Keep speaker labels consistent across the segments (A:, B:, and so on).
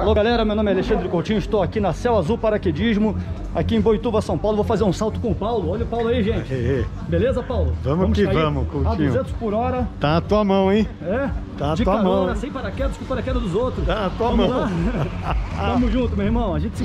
A: Alô galera, meu nome é Alexandre Coutinho, estou aqui na Céu Azul Paraquedismo, aqui em Boituva, São Paulo. Vou fazer um salto com o Paulo. Olha o Paulo aí, gente.
B: Aê.
A: Beleza, Paulo?
B: Vamos que
A: cair
B: vamos,
A: A
B: Coutinho.
A: 200 por hora.
B: Tá na tua mão, hein?
A: É?
B: Tá na tua
A: carona,
B: mão.
A: sem paraquedas com paraquedas dos outros.
B: Tá na tua
A: Vamos
B: mão.
A: Tamo junto, meu irmão. A gente se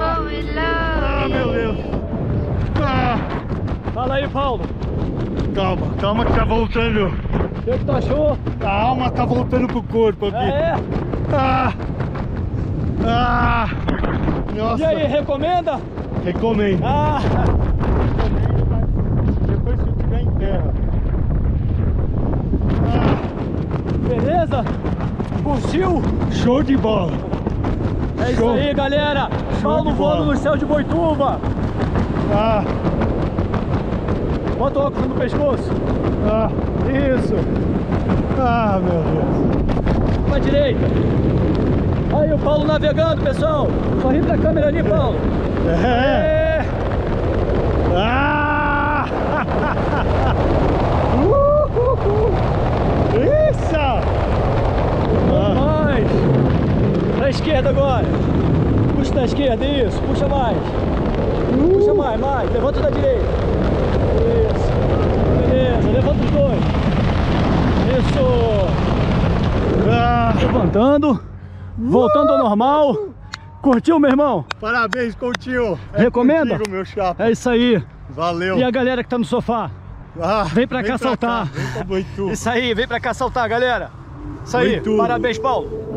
B: Ah, meu Deus. Ah,
A: Fala aí, Paulo.
B: calma, calma que tá voltando.
A: O que tu achou?
B: A alma tá voltando pro corpo aqui.
A: Ah, é?
B: Ah! Ah! Nossa!
A: E aí, recomenda?
B: Recomendo.
A: Ah,
B: Recomendo, mas depois que eu estiver em terra. Ah,
A: beleza? Curtiu?
B: show de bola!
A: É isso
B: Show.
A: aí, galera. Paulo voando no céu de Boituva.
B: Ah!
A: Bota o óculos no pescoço.
B: Ah! Isso! Ah, meu Deus!
A: Pra direita. Aí o Paulo navegando, pessoal. Sorri pra câmera ali, Paulo.
B: É!
A: É.
B: Ah! Uhul! Isso! Ah,
A: Mais. Pra esquerda agora. Puxa da esquerda, isso. Puxa mais. Puxa mais, mais. Levanta da direita. Isso. Beleza, levanta os dois. Isso.
B: ah,
A: Levantando. Voltando ao normal. Curtiu, meu irmão?
B: parabéns, Coutinho! É
A: Recomenda?
B: contigo, meu chapa!
A: É isso aí.
B: Valeu!
A: E a galera que tá no sofá?
B: Ah,
A: Vem pra cá saltar.
B: Vem pra.
A: Isso aí, vem pra cá saltar, galera. Isso aí. Parabéns, Paulo.